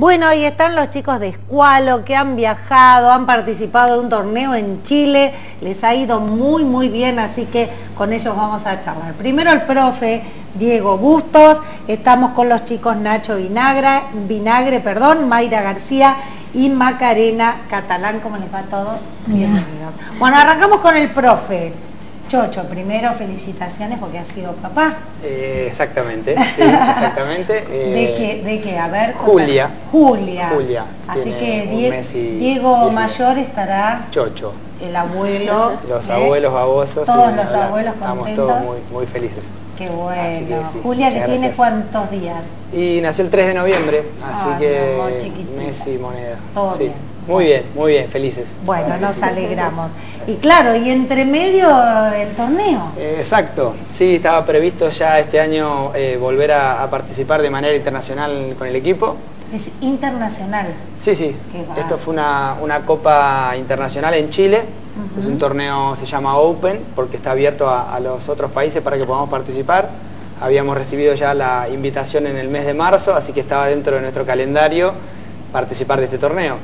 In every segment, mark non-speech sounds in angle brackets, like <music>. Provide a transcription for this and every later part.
Bueno, ahí están los chicos de Escualo que han viajado, han participado de un torneo en Chile, les ha ido muy muy bien, así que con ellos vamos a charlar. Primero el profe Diego Bustos, estamos con los chicos Nacho Vinagre, Vinagre perdón, Mayra García y Macarena Catalán, ¿cómo les va a todos? Bienvenidos. Bueno, arrancamos con el profe. Chocho, primero felicitaciones porque has sido papá. Eh, exactamente, <laughs> sí, exactamente. ¿De, qué, ¿De qué? A ver. Julia. Julia. Julia. Así que Diego, Mayor estará. Chocho. El abuelo. <laughs> Los ¿eh? abuelos babosos. Todos los abuelos Estamos todos muy, muy felices. Qué bueno. Julia, que tiene cuántos días. Y nació el 3 de noviembre, así que Messi moneda. Todo bien. Muy bien, muy bien, felices. Bueno, nos alegramos. Y claro, y entre medio el torneo. exacto, sí, estaba previsto ya este año eh, volver a, participar de manera internacional con el equipo. Es internacional. Sí, sí. Esto fue una, copa internacional en Chile. Es un torneo, se llama Open, porque está abierto a, a los otros países para que podamos participar. Habíamos recibido ya la invitación en el mes de marzo, así que estaba dentro de nuestro calendario participar de este torneo.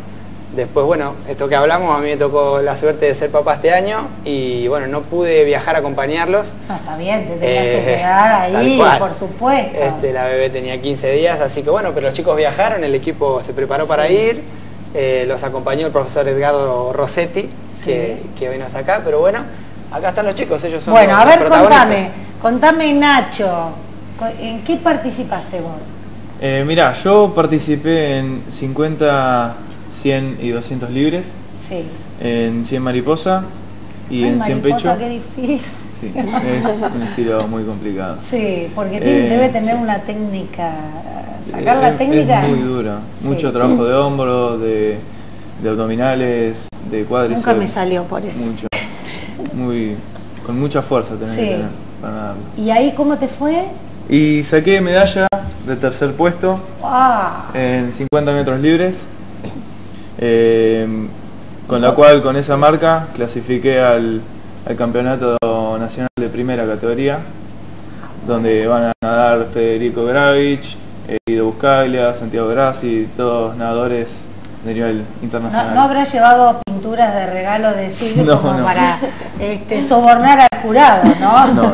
Después, bueno, esto que hablamos, a mí me tocó la suerte de ser papá este año y bueno, no pude viajar a acompañarlos. No, está bien, te tenías que eh, quedar ahí, por supuesto. Este, la bebé tenía 15 días, así que bueno, pero los chicos viajaron, el equipo se preparó para ir, eh, los acompañó el profesor Edgardo Rossetti, que, que vino hasta acá, pero bueno, acá están los chicos, ellos son Bueno, a ver, contame, contame Nacho, ¿en qué participaste vos? Eh, mira, yo participé en 50 100 y 200 libres. Sí. En 100 mariposa y en 100 pecho. qué difícil. Sí, es un estilo muy complicado. Sí, porque eh, debe tener una técnica, sacar la técnica. Es muy duro, mucho trabajo de hombro, de, abdominales, de cuádriceps. Nunca me salió por eso. Mucho, muy, con mucha fuerza tener que tener para ¿Y ahí cómo te fue? Y saqué medalla de tercer puesto ah. en 50 metros libres eh, con la cual con esa marca clasifiqué al, Campeonato Nacional de Primera Categoría, donde van a nadar Federico Gravich, Guido Buscaglia, Santiago Grassi, todos nadadores de nivel internacional. No, habrá llevado pinturas de regalo de siglo como para este, sobornar al jurado, ¿no?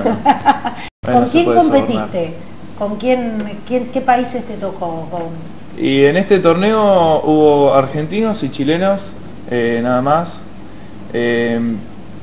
<laughs> ¿Con quién competiste? ¿Con quién, quién, qué países te tocó? Y en este torneo hubo argentinos y chilenos, eh, nada más, eh,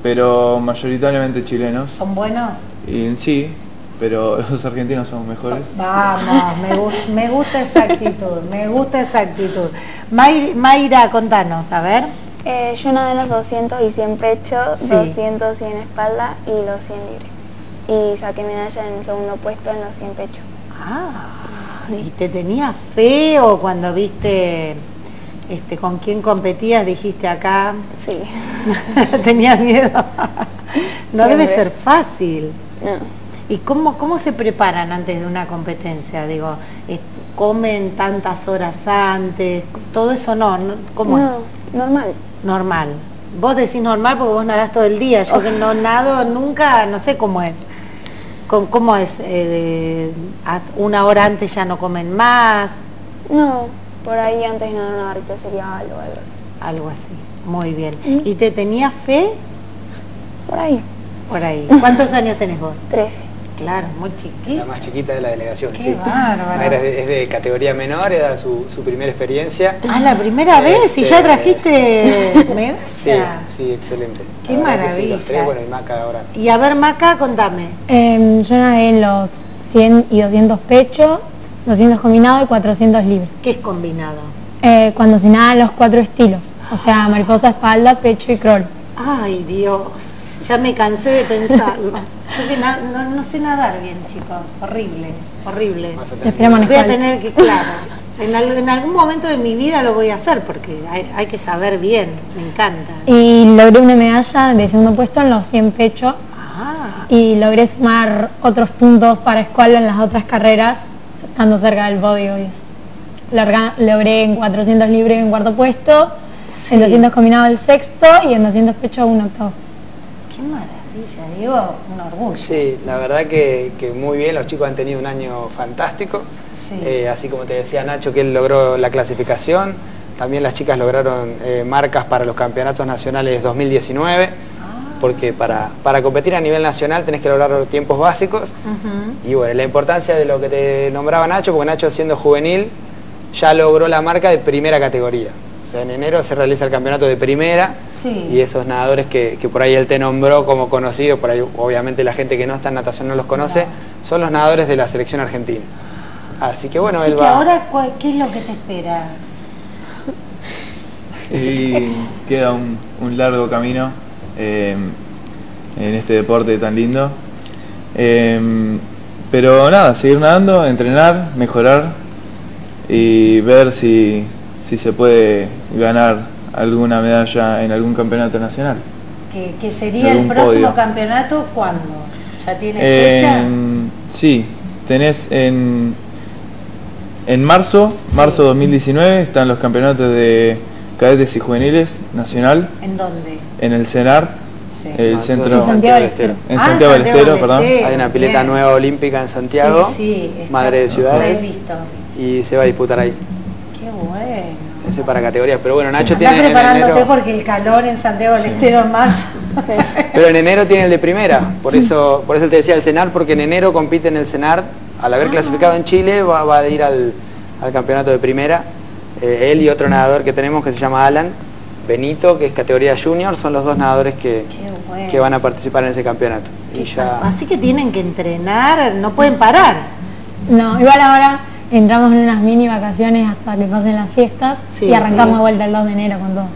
pero mayoritariamente chilenos. ¿Son buenos? Y, sí, pero <laughs> los argentinos son mejores. vamos, me, gusta esa actitud, me gusta esa actitud. Mayra, contanos, a ver. Eh, yo nadé los 200 y 100 pecho, 200 y en espalda y los 100 libre. Y saqué medalla en el segundo puesto en los 100 pecho. Ah. ¿Y te tenía feo cuando viste este, con quién competías? Dijiste acá. Sí. <laughs> ¿Tenías miedo? no debe ser fácil. No. ¿Y cómo, cómo se preparan antes de una competencia? Digo, ¿comen tantas horas antes? ¿Todo eso no? ¿Cómo no, es? normal. Normal. Vos decís normal porque vos nadás todo el día. Yo que no nado nunca, no sé cómo es. ¿Cómo es? Eh, ¿Una hora antes ya no comen más? No, por ahí antes no una horita sería algo, algo así. Algo así, muy bien. ¿Y te tenía fe? Por ahí. Por ahí. <laughs> ¿Cuántos años tenés vos? Trece. Claro, muy chiquita. La más chiquita de la delegación, Qué sí. Bárbaro. Es de, categoría menor, era su, primera experiencia. Ah, la primera vez y ya este, trajiste <laughs> medalla. Sí, sí, excelente. Qué maravilla. bueno, y Maca ahora. Y a ver, Maca, contame. Em, yo nadé en los 100 y 200 pecho, 200 combinado y 400 libre. ¿Qué es combinado? Eh, cuando se nadan los cuatro estilos, o sea, mariposa, espalda, pecho y crawl. Ay, Dios, ya me cansé de pensarlo. <laughs> Yo no, sé nadar bien, chicos. Horrible, horrible. Voy a tener que, claro, en, algún momento de mi vida lo voy a hacer porque hay, que saber bien, me encanta. Y logré una medalla de segundo puesto en los 100 pechos. Ah. Y logré sumar otros puntos para escuela en las otras carreras, estando cerca del podio y logré en 400 libres en cuarto puesto, en 200 combinado el sexto y en 200 pecho un octavo. Qué maravilla. Un orgullo. Sí, la verdad que, muy bien, los chicos han tenido un año fantástico. Eh, así como te decía Nacho que él logró la clasificación, también las chicas lograron eh, marcas para los campeonatos nacionales 2019, ah. porque para, para, competir a nivel nacional tenés que lograr los tiempos básicos. Y bueno, la importancia de lo que te nombraba Nacho, porque Nacho siendo juvenil ya logró la marca de primera categoría. O sea, en enero se realiza el campeonato de primera y esos nadadores que, por ahí él te nombró como conocido, por ahí obviamente la gente que no está en natación no los conoce, son los nadadores de la selección argentina. Así que bueno, Así que ahora, ¿qué es lo que te espera? Y queda un, largo camino eh, en este deporte tan lindo. Eh, pero nada, seguir nadando, entrenar, mejorar y ver si si se puede ganar alguna medalla en algún campeonato nacional. ¿Que, sería el próximo campeonato cuándo? ¿Ya tiene fecha? sí, tenés en, en marzo, marzo 2019, están los campeonatos de cadetes y juveniles nacional. ¿En dónde? En el CENAR, el ah, centro en Santiago del Estero. En ah, Santiago del Estero, perdón. Hay una pileta nueva olímpica en Santiago, sí, madre de ciudades. Y se va a disputar ahí. Ese para categorías, pero bueno, Nacho tiene Está preparándote porque el calor en Santiago del Estero en marzo. pero en enero tiene el de primera, por eso por eso te decía el CENAR, porque en enero compite en el CENAR, al haber ah. clasificado en Chile va, a ir al, campeonato de primera. Eh, él y otro nadador que tenemos que se llama Alan, Benito, que es categoría junior, son los dos nadadores que, que van a participar en ese campeonato. Y ya... Así que tienen que entrenar, no pueden parar. No, igual ahora entramos en unas mini vacaciones hasta que pasen las fiestas y arrancamos de vuelta el 2 de enero con todo.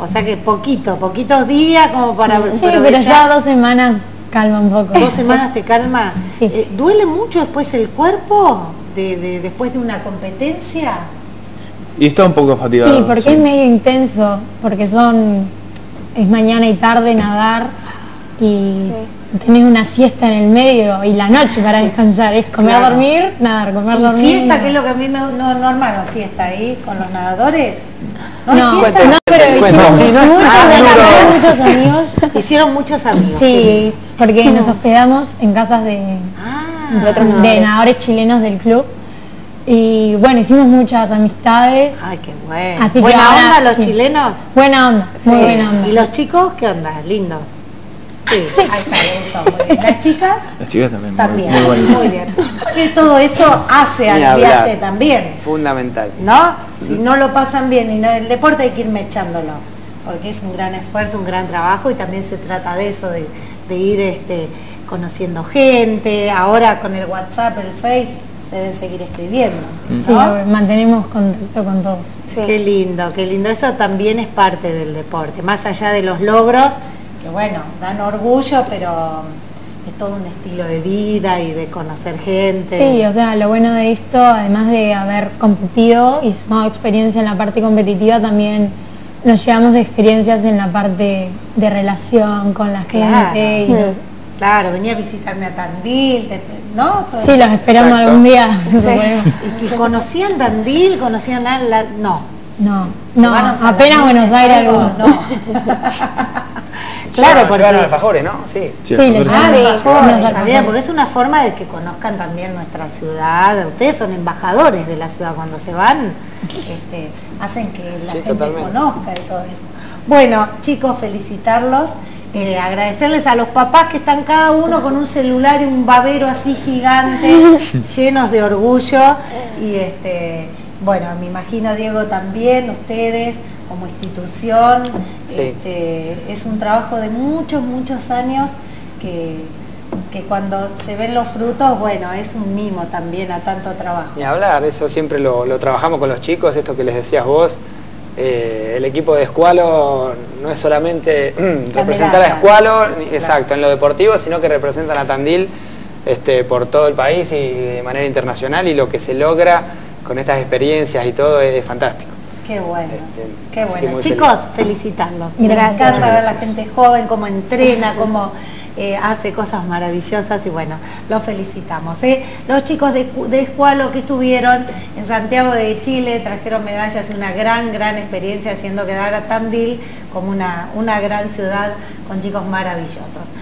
O sea que poquito, poquitos días como para Sí, pero ya dos semanas calma un poco. ¿Dos semanas te calma? Sí. Eh, ¿Duele mucho después el cuerpo de, después de una competencia? Y está un poco fatigado. Sí, porque es medio intenso, porque son es mañana y tarde nadar y tenés una siesta en el medio y la noche para descansar, es comer, dormir, nadar, comer, ¿Y dormir. fiesta, que es lo que a mí me, no, no armaron fiesta ahí con los nadadores. No, no, fiesta? no pero hicimos muchos, amigos. <laughs> Hicieron muchos amigos. Sí, porque nos hospedamos en casas de, ah, otros de nadadores chilenos del club. Y bueno, hicimos muchas amistades. Ay, qué bueno. ¿Buena onda los chilenos? Buena onda, muy buena onda. ¿Y los chicos qué onda? Lindos. Sí, ahí está, muy bien. Las chicas. Las chicas también. También, muy, bien. Que todo eso hace al viaje también. Fundamental. ¿No? Si no lo pasan bien y no el deporte hay que irme echándolo. Porque es un gran esfuerzo, un gran trabajo y también se trata de eso, de, ir este, conociendo gente. Ahora con el WhatsApp, el Face, se deben seguir escribiendo. Sí, mantenemos contacto con todos. Qué lindo, qué lindo. Eso también es parte del deporte. Más allá de los logros, que bueno, dan orgullo, pero es todo un estilo de vida y de conocer gente. Sí, o sea, lo bueno de esto, además de haber competido y sumado experiencia en la parte competitiva, también nos llevamos de experiencias en la parte de relación con la gente. Claro, claro venía a visitarme a Tandil, ¿no? sí, los esperamos algún día. ¿Y, conocían Tandil? ¿Conocían a la...? No. No, no, apenas Buenos Aires algo. No. Claro, porque... los alfajores, ¿no? Sí. Sí, les alfajores, porque es una forma de que conozcan también nuestra ciudad. Ustedes son embajadores de la ciudad cuando se van, este, hacen que la gente conozca y todo eso. Bueno, chicos, felicitarlos. Eh, agradecerles a los papás que están cada uno con un celular y un babero así gigante, <laughs> llenos de orgullo. Y este, bueno, me imagino Diego también, ustedes, como institución. Este, es un trabajo de muchos, muchos años que, que, cuando se ven los frutos, bueno, es un mimo también a tanto trabajo. Y hablar, eso siempre lo, trabajamos con los chicos, esto que les decías vos. Eh, el equipo de Escualo no es solamente <clears throat> representar a Escualo, exacto, en lo deportivo, sino que representan a Tandil este, por todo el país y de manera internacional y lo que se logra con estas experiencias y todo es fantástico. Qué bueno, este, qué bueno. Chicos, felicitarlos. Me encanta ver a la gente joven, cómo entrena, cómo eh, hace cosas maravillosas y bueno, los felicitamos. ¿eh? Los chicos de, de Escualo que estuvieron en Santiago de Chile trajeron medallas y una gran, gran experiencia haciendo quedar a Tandil como una, una gran ciudad con chicos maravillosos.